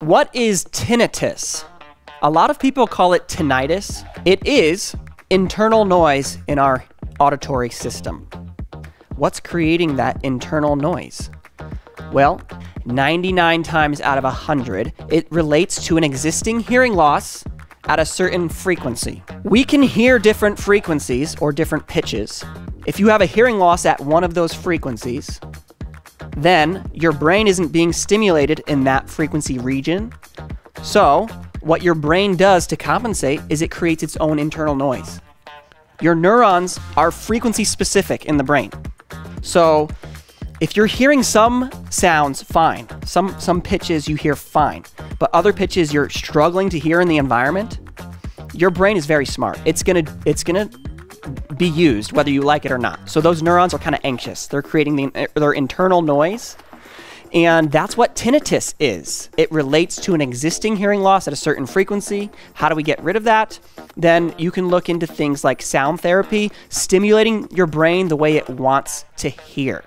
What is tinnitus? A lot of people call it tinnitus. It is internal noise in our auditory system. What's creating that internal noise? Well, 99 times out of 100, it relates to an existing hearing loss at a certain frequency. We can hear different frequencies or different pitches. If you have a hearing loss at one of those frequencies, then your brain isn't being stimulated in that frequency region. So, what your brain does to compensate is it creates its own internal noise. Your neurons are frequency specific in the brain. So, if you're hearing some sounds fine, some some pitches you hear fine, but other pitches you're struggling to hear in the environment, your brain is very smart. It's going to it's going to be used whether you like it or not. So those neurons are kind of anxious. They're creating the, their internal noise. And that's what tinnitus is. It relates to an existing hearing loss at a certain frequency. How do we get rid of that? Then you can look into things like sound therapy, stimulating your brain the way it wants to hear.